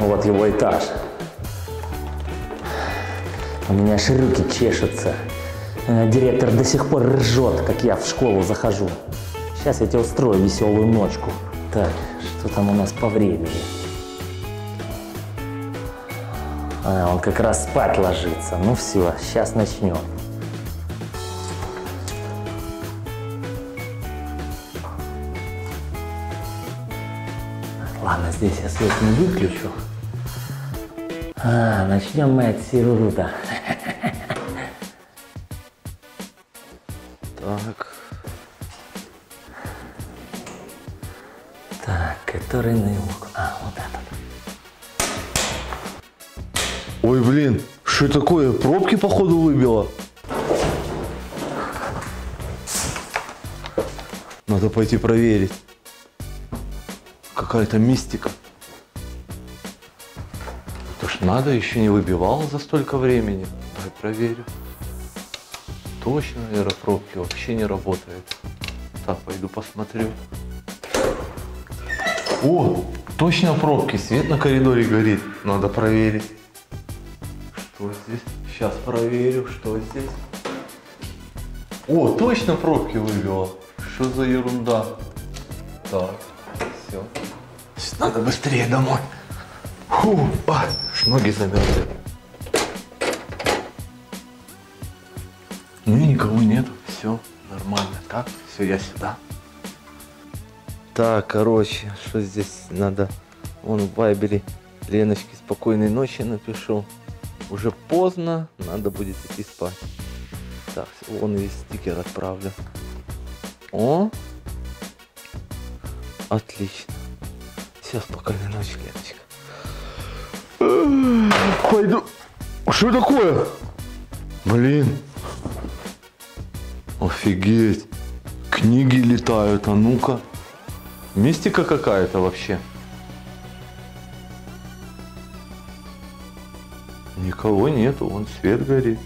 Вот его этаж. У меня аж руки чешутся. Э, Директор до сих пор ржет, как я в школу захожу. Сейчас я тебе устрою веселую ночку. Так, что там у нас по времени? А, он как раз спать ложится. Ну все, сейчас начнем. Здесь я свет не выключу. А, начнем мы от Сирурута. Так. Так, который ноутбук? А, вот этот. Ой, блин, что такое? Пробки, походу, выбило. Надо пойти проверить. Какая-то мистика. То ж надо, еще не выбивал за столько времени. Давай проверю. Точно, наверное, пробки вообще не работает. Так, пойду посмотрю. О, точно пробки, свет на коридоре горит. Надо проверить. Что здесь? Сейчас проверю, что здесь. О, точно пробки выбило. Что за ерунда? Так, все. Надо быстрее домой. Фу, а, ноги замерзли. Ну никого нету, все нормально. Так, все, я сюда. Так, короче, что здесь надо? Вон в Вайбере Леночке спокойной ночи напишу. Уже поздно, надо будет идти спать. Так, вон весь стикер отправлю. О! Отлично. Все, спокойной ночи, Леночка. Пойду. Что такое? Блин. Офигеть. Книги летают, а ну-ка. Мистика какая-то вообще. Никого нету, вон свет горит.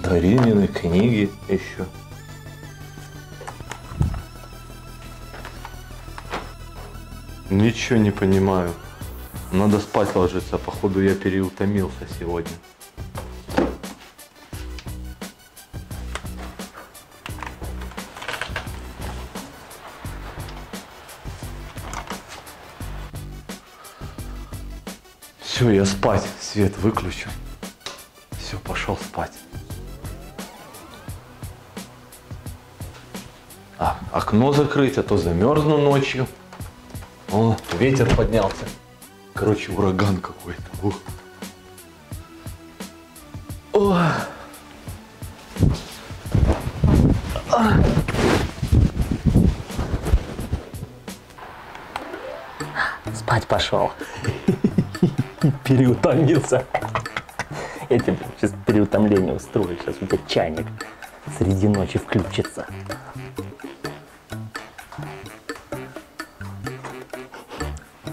Даринины книги еще. Ничего не понимаю. Надо спать ложиться, походу я переутомился сегодня. Все, я спать, свет выключу. Все, пошел спать. А, окно закрыть, а то замерзну ночью. О, ветер поднялся. Короче, ураган какой-то. Спать пошел. Переутомился. Я тебе сейчас переутомление устрою. Сейчас у тебя чайник среди ночи включится.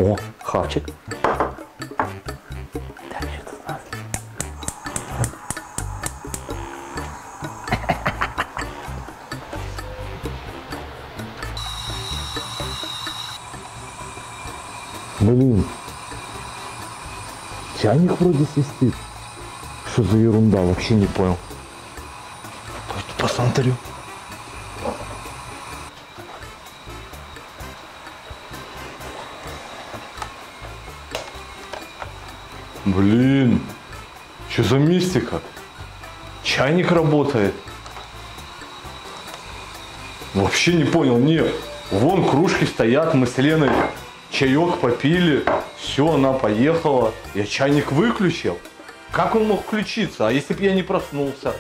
О, хавчик. Блин. Чайник вроде свистит. Что за ерунда, вообще не понял. Пойду посмотрю. Блин, что за мистика? Чайник работает. Вообще не понял, нет. Вон кружки стоят, мы с Леной чаек попили, все, она поехала. Я чайник выключил. Как он мог включиться? А если бы я не проснулся?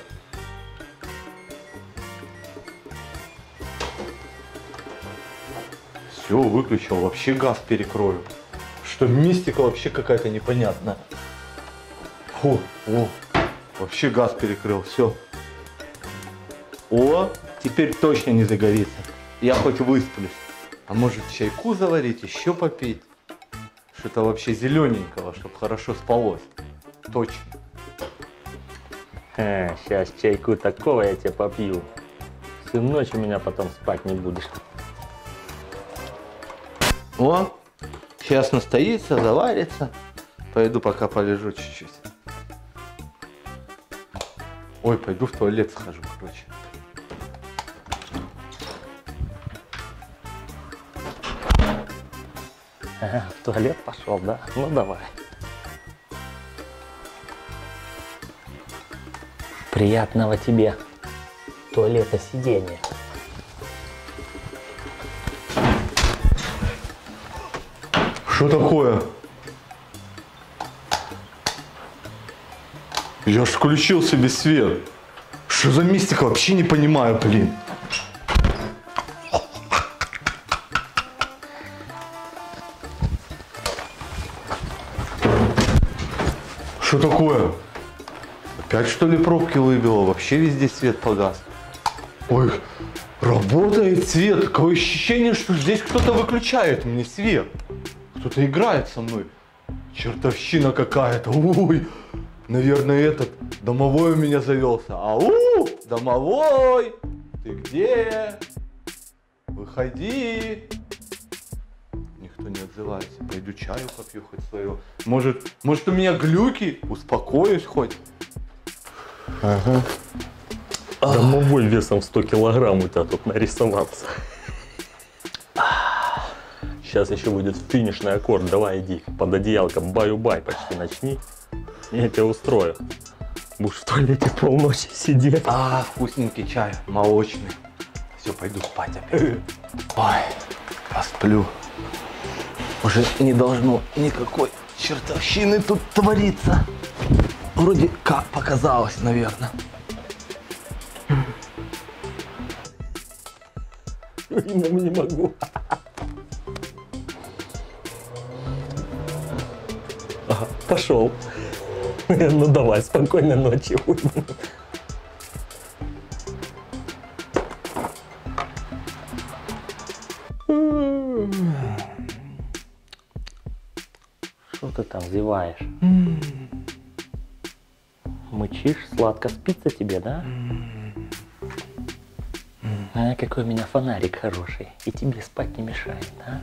Все, выключил, вообще газ перекрою. Что мистика вообще какая-то непонятная. Фу, о, вообще газ перекрыл, все. О, теперь точно не загорится. Я хоть высплюсь. А может чайку заварить, еще попить? Что-то вообще зелененького, чтобы хорошо спалось. Точно. сейчас чайку такого я тебе попью. Всю ночь у меня потом спать не будешь. О, сейчас настоится, заварится. Пойду пока полежу чуть-чуть. Ой, пойду в туалет схожу, короче. В туалет пошел, да? Ну давай. Приятного тебе туалета сидения. Что такое? Я ж включил себе свет. Что за мистика? Вообще не понимаю, блин. Что такое? Опять что ли пробки выбило? Вообще везде свет погас. Ой, работает свет. Такое ощущение, что здесь кто-то выключает мне свет. Кто-то играет со мной. Чертовщина какая-то. Ой, наверное, этот домовой у меня завелся. Ау, домовой, ты где? Выходи. Никто не отзывается. Пойду чаю попью хоть своего. Может, может у меня глюки? Успокоюсь хоть. Ага. Домовой весом 100 килограмм у тебя тут нарисовался. Сейчас еще будет финишный аккорд. Давай иди под одеялком баю-бай почти начни. Я тебя устрою. Будешь в туалете полночи сидеть. А, вкусненький чай, молочный. Все, пойду спать опять. Ой, посплю. Уже не должно никакой чертовщины тут твориться. Вроде как показалось, наверное. Ему не могу. Пошел. Ну давай, спокойной ночи. Что ты там зеваешь? Мычишь, сладко спится тебе, да? А, какой у меня фонарик хороший. И тебе спать не мешает, да?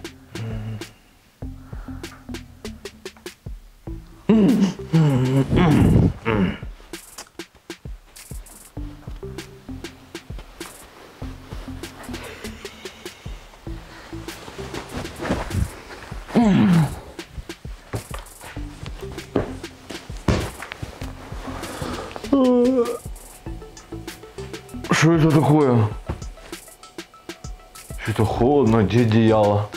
Что это такое? Что-то холодно, где одеяло?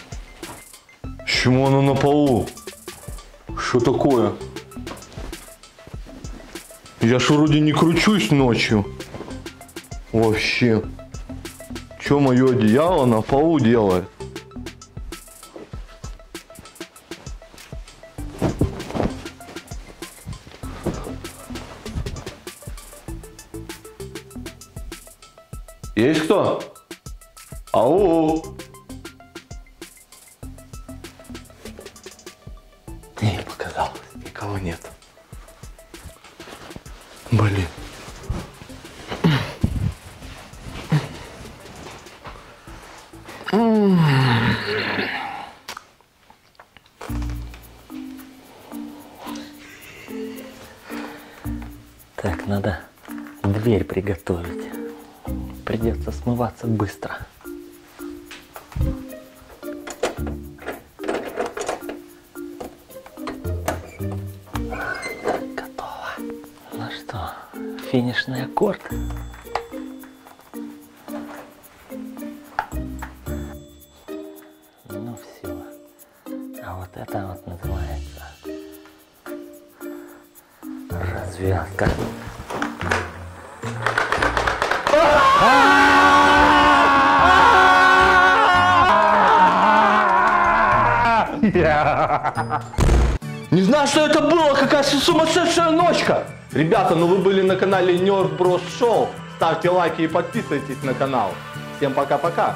Почему оно на полу? Что такое? Я ж вроде не кручусь ночью. Вообще. Че мое одеяло на полу делает? Есть кто? Ау! Так, надо дверь приготовить. Придется смываться быстро. Готово. Ну что, финишный аккорд? Развязка. Не знаю, что это было, какая сумасшедшая ночка. Ребята, ну вы были на канале Nerf Bros Show. Ставьте лайки и подписывайтесь на канал. Всем пока-пока.